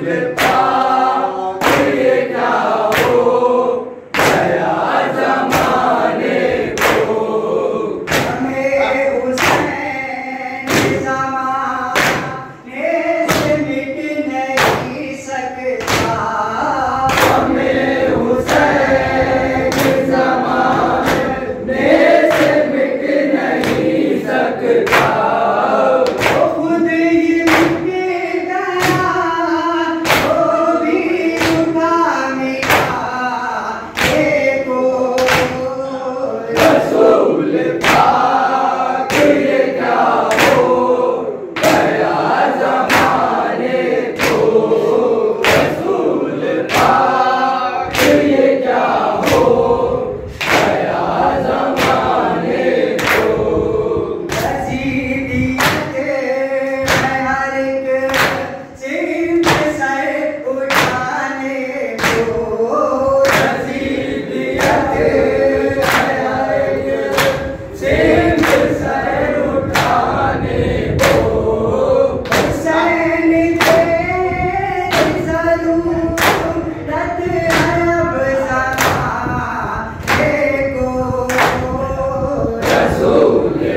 Yeah.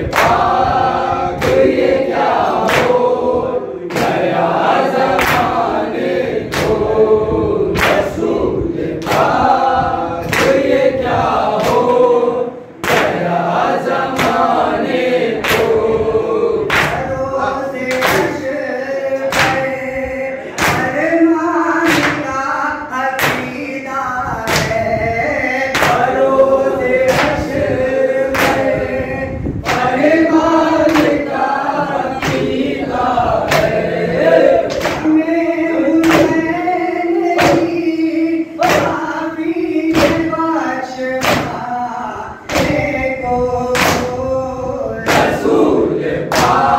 Hallelujah. 아.